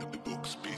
The books Beats.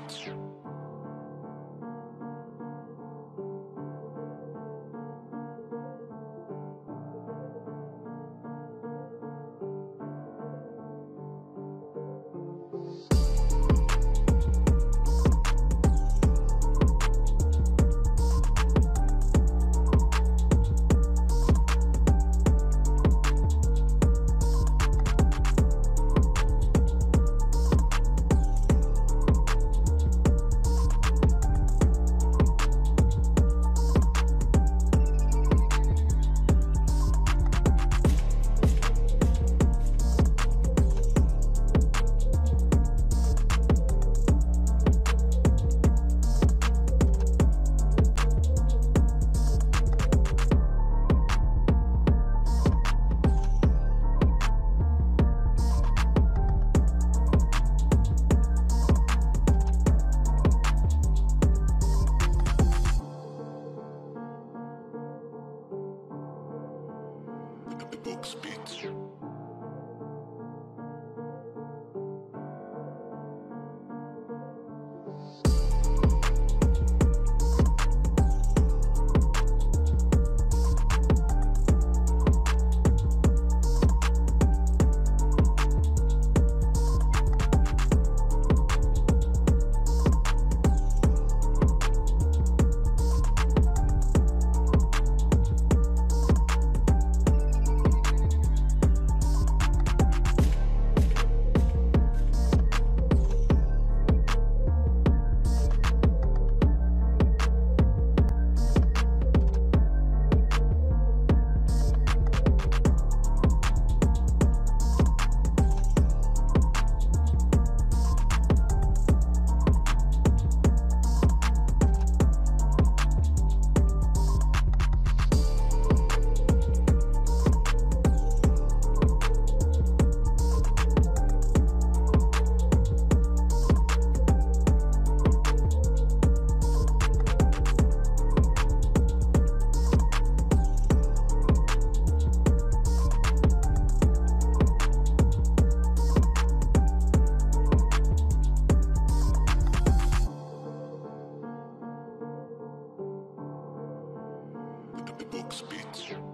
Books Beats. Books Beats.